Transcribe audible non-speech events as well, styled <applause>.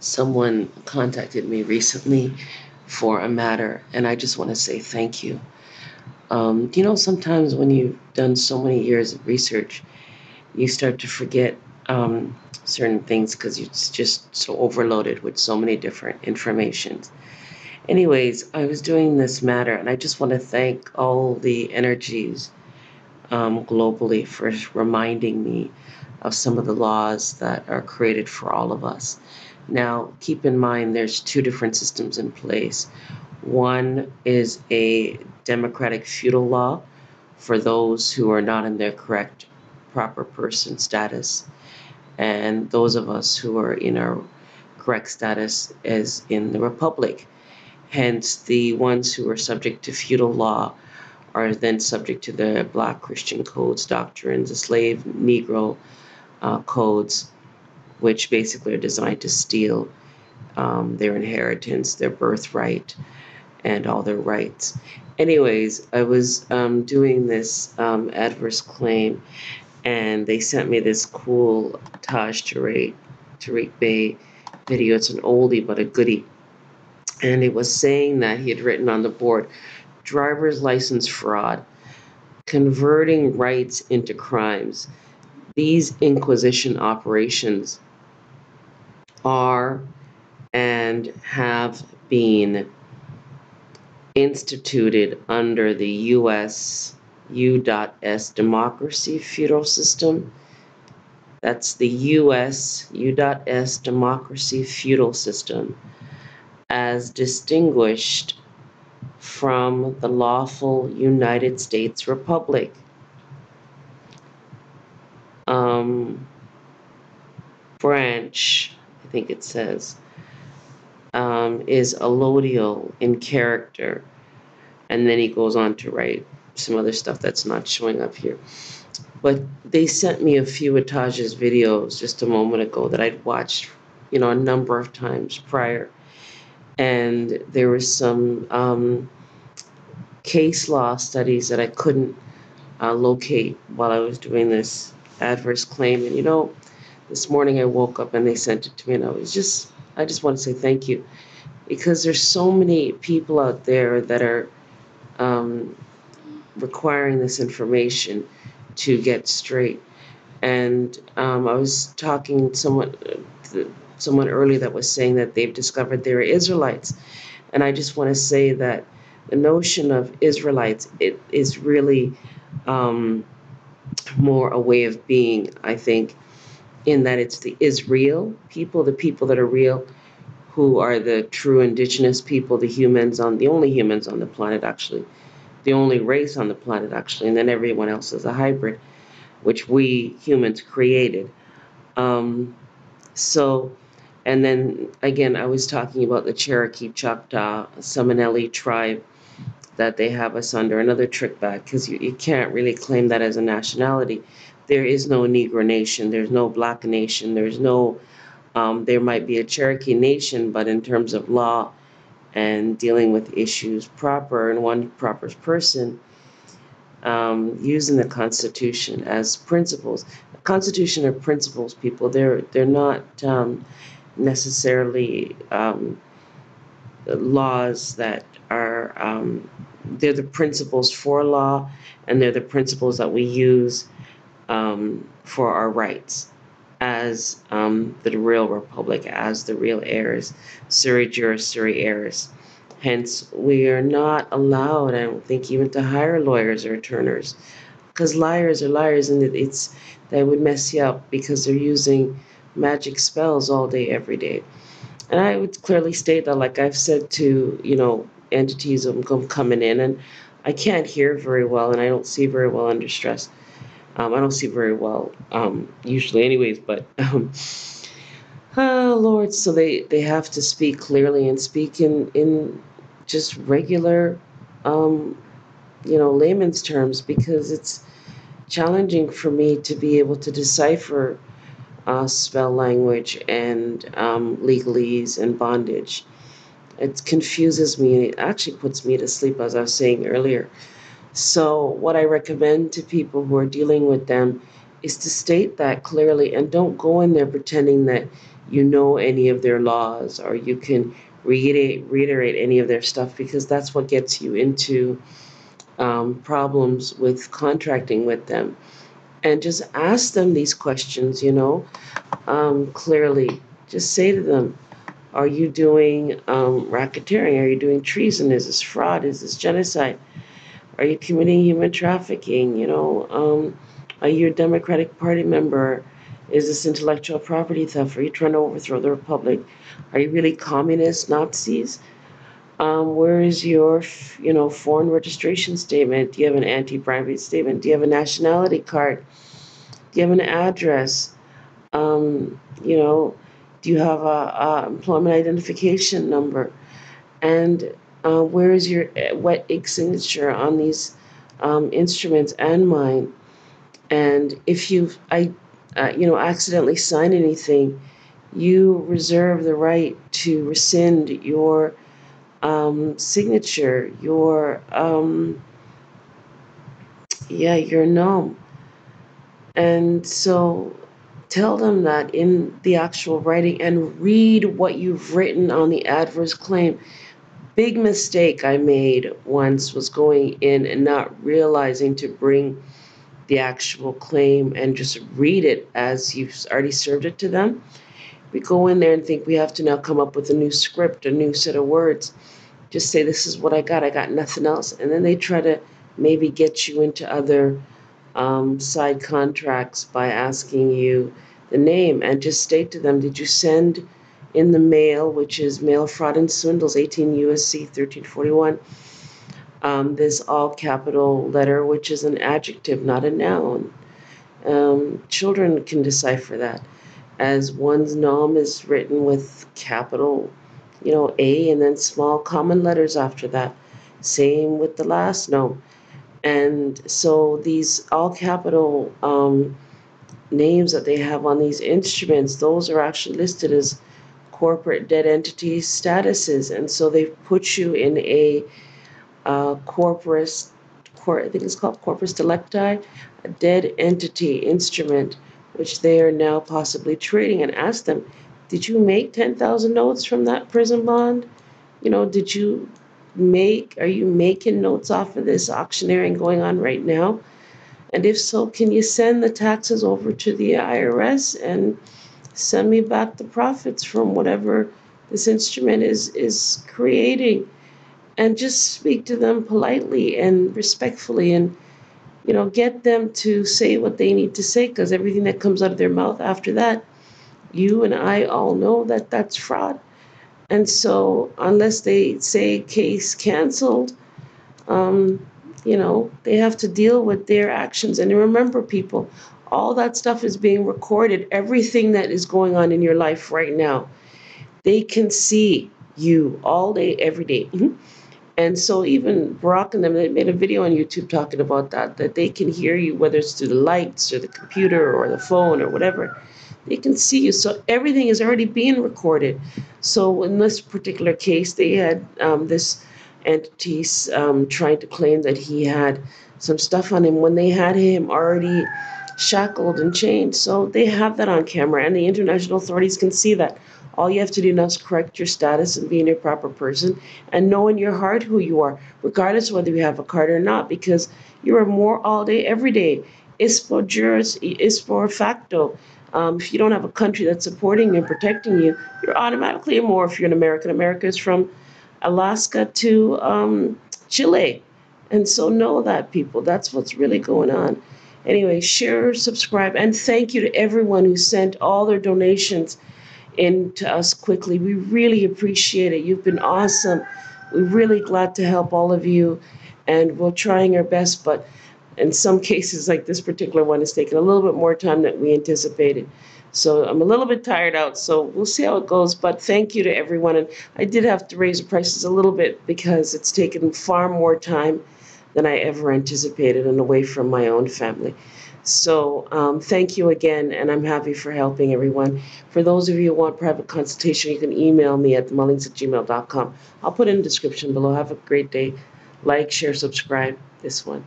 someone contacted me recently for a matter, and I just want to say thank you. Um, you know, sometimes when you've done so many years of research, you start to forget um, certain things because it's just so overloaded with so many different informations. Anyways, I was doing this matter, and I just want to thank all the energies um, globally for reminding me of some of the laws that are created for all of us. Now, keep in mind there's two different systems in place. One is a democratic feudal law for those who are not in their correct, proper person status, and those of us who are in our correct status as in the republic. Hence, the ones who are subject to feudal law are then subject to the Black Christian codes, doctrines, the slave Negro uh, codes, which basically are designed to steal um, their inheritance, their birthright, and all their rights. Anyways, I was um, doing this um, adverse claim, and they sent me this cool Taj Tariq, Tariq video. It's an oldie but a goodie and it was saying that he had written on the board driver's license fraud, converting rights into crimes. These inquisition operations are and have been instituted under the U.S. U.S. democracy feudal system. That's the U.S. U.S. democracy feudal system as distinguished from the lawful United States Republic. Um, branch, I think it says, um, is allodial in character. And then he goes on to write some other stuff that's not showing up here. But they sent me a few of Taj's videos just a moment ago that I'd watched, you know, a number of times prior and there was some um, case law studies that I couldn't uh, locate while I was doing this adverse claim. And you know, this morning I woke up and they sent it to me, and I was just, I just want to say thank you because there's so many people out there that are um, requiring this information to get straight. And um, I was talking somewhat. Uh, someone earlier that was saying that they've discovered they're Israelites. And I just want to say that the notion of Israelites it is really um, more a way of being, I think, in that it's the Israel people, the people that are real, who are the true indigenous people, the humans on the only humans on the planet actually, the only race on the planet actually, and then everyone else is a hybrid, which we humans created. Um, so and then again, I was talking about the Cherokee Choctaw Seminole tribe that they have us under. Another trick back because you, you can't really claim that as a nationality. There is no Negro nation. There's no Black nation. There's no. Um, there might be a Cherokee nation, but in terms of law and dealing with issues proper and one proper person, um, using the Constitution as principles. The Constitution are principles, people. They're they're not. Um, necessarily um, laws that are um, they're the principles for law and they're the principles that we use um, for our rights as um, the real republic, as the real heirs, sui juris, sui heirs. Hence, we are not allowed, I don't think, even to hire lawyers or attorneys, because liars are liars, and it's that would mess you up because they're using magic spells all day, every day. And I would clearly state that, like I've said to, you know, entities I'm coming in, and I can't hear very well and I don't see very well under stress. Um, I don't see very well um, usually, anyways, but. <laughs> Um, oh Lord, so they, they have to speak clearly and speak in, in just regular, um, you know, layman's terms because it's challenging for me to be able to decipher uh, spell language and um, legalese and bondage. It confuses me and it actually puts me to sleep, as I was saying earlier. So, what I recommend to people who are dealing with them is to state that clearly and don't go in there pretending that you know any of their laws or you can reiterate, reiterate any of their stuff because that's what gets you into um, problems with contracting with them. And just ask them these questions, you know, um, clearly. Just say to them, are you doing um, racketeering? Are you doing treason? Is this fraud? Is this genocide? Are you committing human trafficking? You know, um, are you a Democratic Party member? Is this intellectual property theft? Are you trying to overthrow the republic? Are you really communist Nazis? Um, where is your, you know, foreign registration statement? Do you have an anti-bribery statement? Do you have a nationality card? Do you have an address? Um, you know, do you have a, a employment identification number? And uh, where is your uh, wet ink signature on these um, instruments and mine? And if you, I, uh, you know, accidentally sign anything, you reserve the right to rescind your um, signature, your, um, yeah, your nom. And so tell them that in the actual writing and read what you've written on the adverse claim. Big mistake I made once was going in and not realizing to bring the actual claim and just read it as you've already served it to them. We go in there and think we have to now come up with a new script, a new set of words. Just say, This is what I got, I got nothing else. And then they try to maybe get you into other um, side contracts by asking you the name and just state to them, did you send in the mail, which is mail fraud and swindles, 18 USC 1341, um, this all capital letter, which is an adjective, not a noun. Um, children can decipher that as one's nom is written with capital, you know, A and then small common letters after that. Same with the last nom. And so these all capital um, names that they have on these instruments, those are actually listed as corporate dead entity statuses. And so they put you in a uh, corpus, cor- I think it's called corpus delicti, a dead entity instrument, which they are now possibly trading. And ask them, did you make 10,000 notes from that prison bond? You know, did you make, are you making notes off of this auctioneering going on right now? And if so, can you send the taxes over to the IRS and send me back the profits from whatever this instrument is, is creating? And just speak to them politely and respectfully and, you know, get them to say what they need to say because everything that comes out of their mouth after that, you and I all know that that's fraud. And so, unless they say case canceled, um, you know, they have to deal with their actions. And remember, people, all that stuff is being recorded. Everything that is going on in your life right now, they can see you all day, every day. Mm-hmm. And so, even Barack and them, they made a video on YouTube talking about that, that they can hear you, whether it's through the lights or the computer or the phone or whatever they can see you. So everything is already being recorded. So in this particular case, they had um, this entity um, trying to claim that he had some stuff on him when they had him already shackled and chained. So they have that on camera, and the international authorities can see that. All you have to do now is correct your status and being a proper person and know in your heart who you are, regardless whether you have a card or not, because you are Moor all day, every day. ISPO juris, ISPO facto. Um, if you don't have a country that's supporting you and protecting you, you're automatically a Moor if you're an American. America is from Alaska to um, Chile. And so know that, people. That's what's really going on. Anyway, share, subscribe, and thank you to everyone who sent all their donations in to us quickly. We really appreciate it. You've been awesome. We're really glad to help all of you, and we're trying our best, but in some cases, like this particular one, has taken a little bit more time than we anticipated. So I'm a little bit tired out. So we'll see how it goes. But thank you to everyone. And I did have to raise the prices a little bit because it's taken far more time than I ever anticipated and away from my own family. So um, thank you again, and I'm happy for helping everyone. For those of you who want private consultation, you can email me at mullings at gmail.com. I'll put in the description below. Have a great day. Like, share, subscribe. This one.